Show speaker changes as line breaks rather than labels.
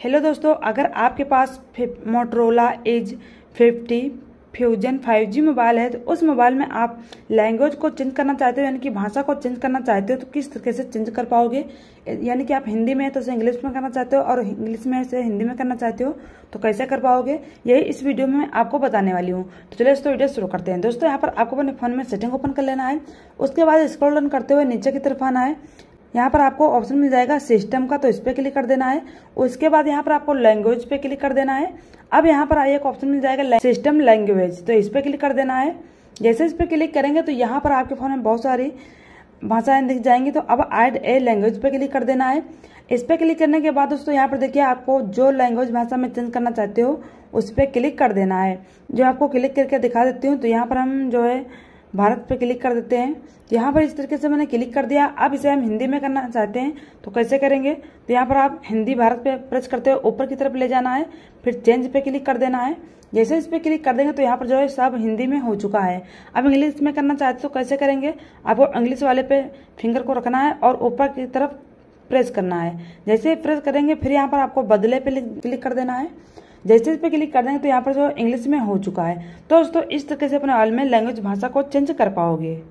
Hello दोस्तों, अगर आपके पास Motorola edge 50 fusion 5G mobile है तो उस मोबाइल में आप लैंग्वेज को चेंज करना चाहते हो, यानी कि भाषा को चेंज करना चाहते हो तो किस तरीके से चेंज कर पाओगे? यानी कि आप हिंदी में है तो उसे इंग्लिश में करना चाहते हो, और इंग्लिश में से हिंदी में करना चाहते हो तो कैसे कर पाओगे? यही इस वीडियो में आपको बताने वाली हूँ। तो चलिए दोस्तों वीडियो शुरू करते हैं। दोस्तों, यहाँ पर आपको अपने फ़ोन में सेटिंग ओपन कर लेना है। उसके बाद स्क्रॉल डाउन करते हुए नीचे की तरफ़ आना है। यहाँ पर आपको ऑप्शन मिल जाएगा सिस्टम का तो इस पर क्लिक कर देना है। उसके बाद यहाँ पर आपको लैंग्वेज पे क्लिक कर देना है। अब यहाँ पर आइए एक ऑप्शन मिल जाएगा सिस्टम लैंग्वेज तो इस पर क्लिक कर देना है। जैसे इस पर क्लिक करेंगे तो यहाँ पर आपके फ़ोन में बहुत सारी भाषाएँ दिख जाएँगी। तो अब एड ए लैंग्वेज पे क्लिक कर देना है। इस पर क्लिक करने के बाद दोस्तों, यहाँ पर देखिए आपको जो लैंग्वेज भाषा में चेंज करना चाहते हो, उस पर क्लिक कर देना है। जो आपको क्लिक करके दिखा देती हूँ तो यहाँ पर हम जो है भारत पे क्लिक कर देते हैं। यहाँ पर इस तरीके से मैंने क्लिक कर दिया। अब इसे हम हिंदी में करना चाहते हैं तो कैसे करेंगे? तो यहाँ पर आप हिंदी भारत पे प्रेस करते हो ऊपर की तरफ़ ले जाना है, फिर चेंज पे क्लिक कर देना है। जैसे इस पर क्लिक कर देंगे तो यहाँ पर जो है सब हिंदी में हो चुका है। अब इंग्लिश में करना चाहते हो तो कैसे करेंगे? आपको इंग्लिश वाले पे फिंगर को रखना है और ऊपर की तरफ़ प्रेस करना है। जैसे प्रेस करेंगे, फिर यहाँ पर आपको बदले पे क्लिक कर देना है। जैसे इस पर क्लिक कर देंगे तो यहाँ पर जो इंग्लिश में हो चुका है। तो दोस्तों, इस तरीके से अपने ऑल में लैंग्वेज भाषा को चेंज कर पाओगे।